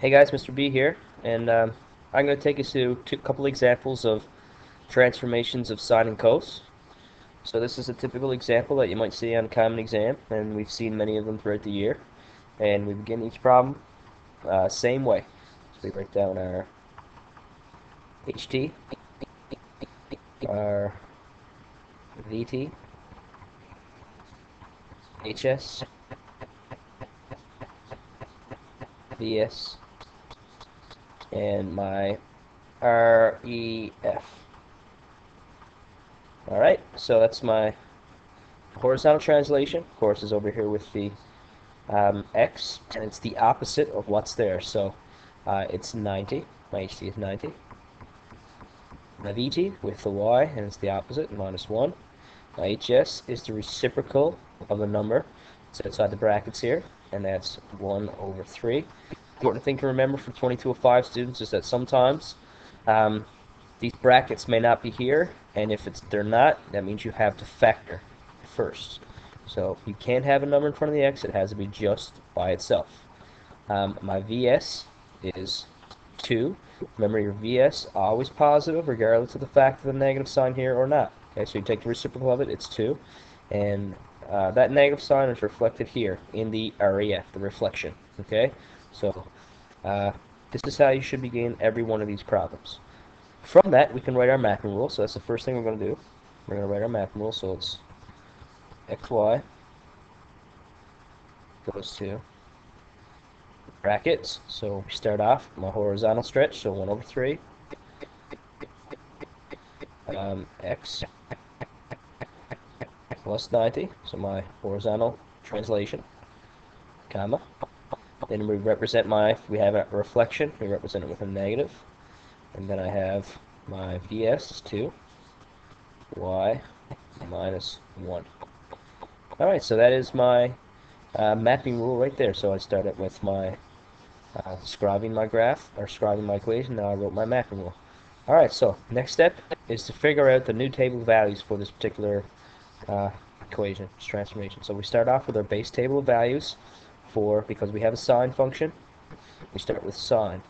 Hey guys, Mr. B here, and um, I'm going to take us through a couple examples of transformations of sine and cos. So this is a typical example that you might see on a Common Exam, and we've seen many of them throughout the year. And we begin each problem uh, same way. So we write down our HT, our VT, HS, VS, and my REF. Alright, so that's my horizontal translation. Of course, is over here with the um, X, and it's the opposite of what's there. So uh, it's 90. My HT is 90. My VT with the Y, and it's the opposite, minus 1. My HS is the reciprocal of the number. It's outside the brackets here, and that's 1 over 3 important thing to remember for 2205 students is that sometimes um, these brackets may not be here, and if it's they're not, that means you have to factor first. So you can't have a number in front of the x, it has to be just by itself. Um, my VS is 2. Remember your VS always positive regardless of the fact of the negative sign here or not. Okay, so you take the reciprocal of it, it's 2. And uh, that negative sign is reflected here in the REF, the reflection. Okay, so uh, this is how you should begin every one of these problems. From that, we can write our mapping rule. So that's the first thing we're going to do. We're going to write our mapping rule. So it's xy goes to brackets. So we start off my horizontal stretch, so 1 over 3. Um, x plus 90, so my horizontal translation, comma, then we represent my, we have a reflection, we represent it with a negative. And then I have my VS 2, Y minus 1. Alright, so that is my uh, mapping rule right there. So I started with my uh, scribing my graph, or scribing my equation, now I wrote my mapping rule. Alright, so next step is to figure out the new table values for this particular uh, equation, transformation. So we start off with our base table of values for, because we have a sine function, we start with sine.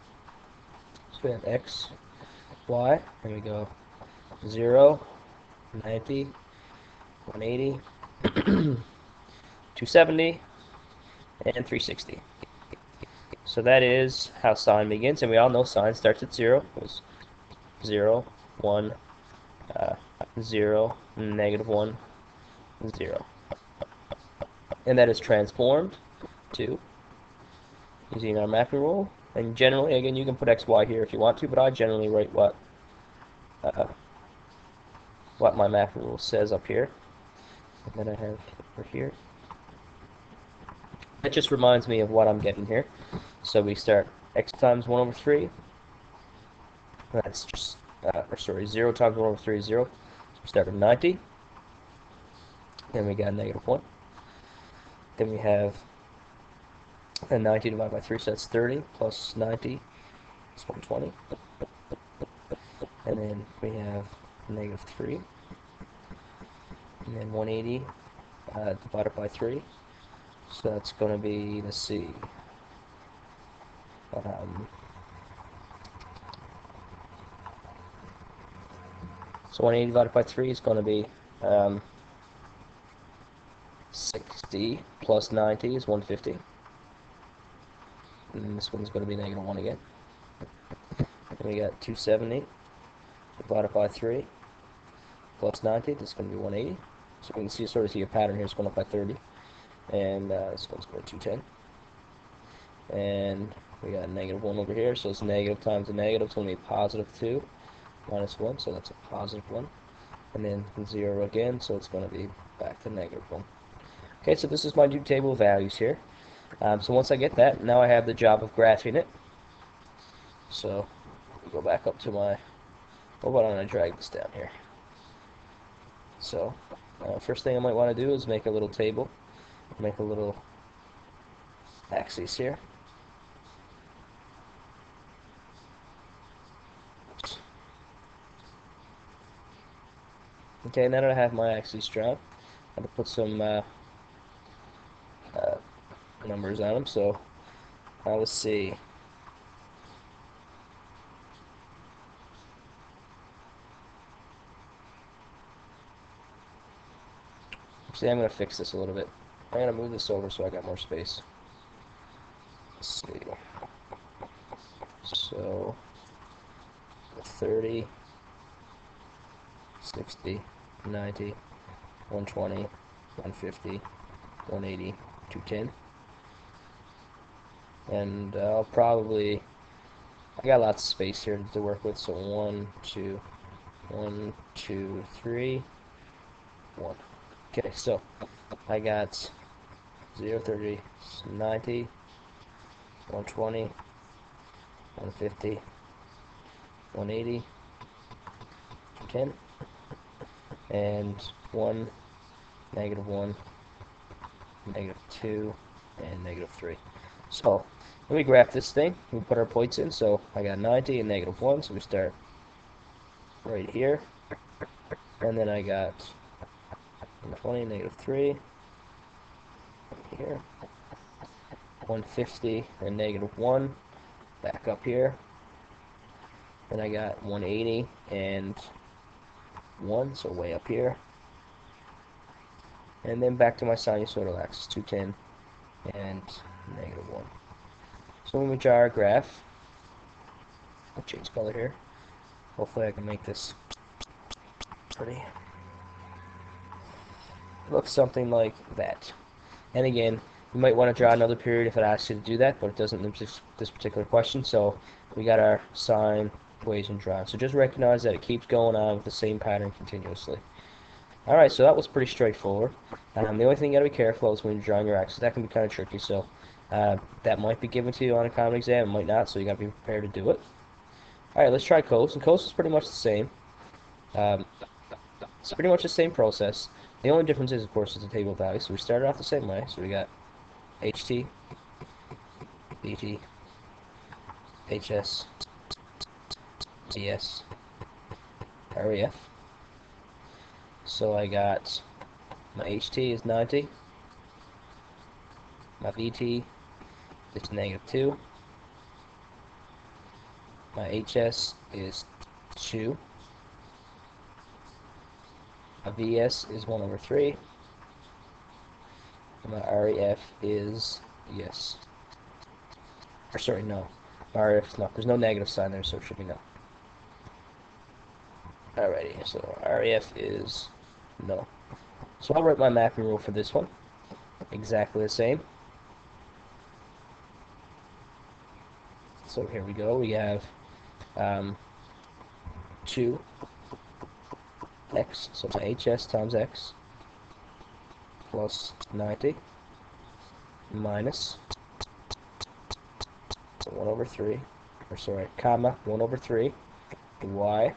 So we have x, y, and we go 0, 90, 180, 270, and 360. So that is how sine begins, and we all know sine starts at 0. It was 0, 1, uh, 0, negative 1, 0. And that is transformed 2 using our mapping rule. And generally, again, you can put x, y here if you want to, but I generally write what uh, what my mapping rule says up here. And then I have over here. That just reminds me of what I'm getting here. So we start x times 1 over 3. That's just, uh, or sorry, 0 times 1 over 3 is 0. So we start with 90. Then we got negative 1. Then we have and 90 divided by 3, so that's 30, plus 90 is 120. And then we have negative 3. And then 180 uh, divided by 3. So that's going to be, let's see, um, so 180 divided by 3 is going to be um, 60 plus 90 is 150 and this one's going to be negative 1 again. And we got 270 divided by 3 plus 90, this is going to be 180. So we can see sort of see a pattern here, it's going up by 30. And uh, this one's going to 210. And we got negative 1 over here, so it's negative times a negative, it's going to be positive 2 minus 1, so that's a positive 1. And then 0 again, so it's going to be back to negative 1. Okay, so this is my new table of values here. Um, so once I get that, now I have the job of graphing it. So go back up to my, well, why don't I drag this down here? So uh, first thing I might want to do is make a little table, make a little axis here. Okay, now that I have my axis drawn, I'm going to put some uh, numbers on them. So uh, let's see. Actually, I'm going to fix this a little bit. I'm going to move this over so I got more space. Let's see. So, 30, 60, 90, 120, 150, 180, 210. And uh, I'll probably, I got lots of space here to work with, so one, two, one, two, three, one. Okay, so I got 0, 30, 90, 120, 150, 180, 10, and 1, negative 1, negative 2, and negative 3. So, let me graph this thing. We put our points in. So, I got 90 and negative 1, so we start right here. And then I got 20, negative 3, here. 150 and negative 1, back up here. Then I got 180 and 1, so way up here. And then back to my sinusoidal axis, 210 and negative 1. So when we draw our graph, I'll change color here. Hopefully I can make this pretty. It looks something like that. And again, you might want to draw another period if it asks you to do that, but it doesn't in this particular question. So we got our sine equation drawn. So just recognize that it keeps going on with the same pattern continuously. Alright, so that was pretty straightforward. Um, the only thing you gotta be careful is when you're drawing your axis. That can be kind of tricky, so uh, that might be given to you on a common exam, it might not, so you gotta be prepared to do it. Alright, let's try cos, and cos is pretty much the same. Um, it's pretty much the same process. The only difference is, of course, is the table value. So we started off the same way. So we got HT, VT, HS, VS, REF. So I got my HT is 90, my VT is negative 2, my HS is 2, my VS is 1 over 3. And my REF is, yes. Or sorry, no. My REF, no. There's no negative sign there, so it should be no. Alrighty, so REF is no. So I'll write my mapping rule for this one. Exactly the same. So here we go. We have um, 2 x, so hs times x plus 90 minus 1 over 3, or sorry, comma, 1 over 3, y,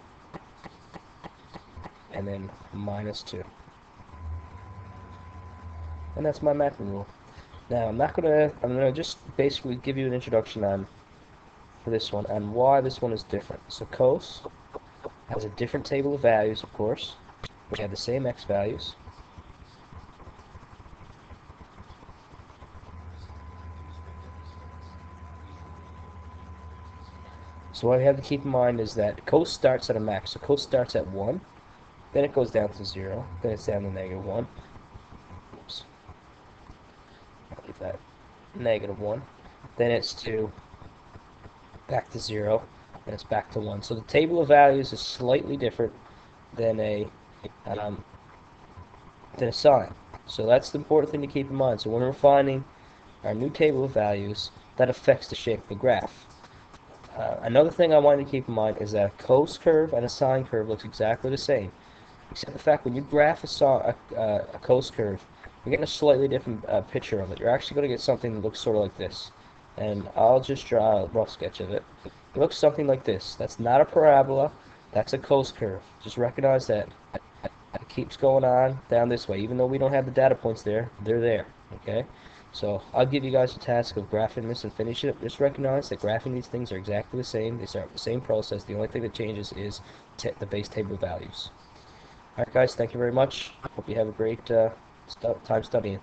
and then minus 2. And that's my mapping rule. Now, I'm not going to, I'm going to just basically give you an introduction on, for this one, and why this one is different. So cos has a different table of values, of course. We have the same x values. So what we have to keep in mind is that cos starts at a max. So cos starts at 1, then it goes down to 0, then it's down to negative 1. Oops. I'll that negative 1. Then it's to back to 0, and it's back to 1. So the table of values is slightly different than a um, than a sine. So that's the important thing to keep in mind. So when we're finding our new table of values, that affects the shape of the graph. Uh, another thing I want you to keep in mind is that a cos curve and a sine curve looks exactly the same, except the fact when you graph a, a, uh, a cos curve, you're getting a slightly different uh, picture of it. You're actually going to get something that looks sort of like this. And I'll just draw a rough sketch of it. It looks something like this. That's not a parabola. That's a cos curve. Just recognize that. It keeps going on down this way. Even though we don't have the data points there, they're there. Okay? So I'll give you guys the task of graphing this and finish it. Just recognize that graphing these things are exactly the same. They start the same process. The only thing that changes is the base table values. Alright guys, thank you very much. Hope you have a great uh, st time studying.